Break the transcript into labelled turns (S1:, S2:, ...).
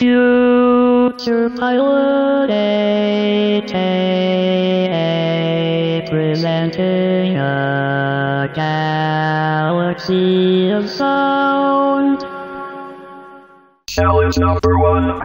S1: Future Pilot A T A presenting a galaxy of sound.
S2: Challenge number one.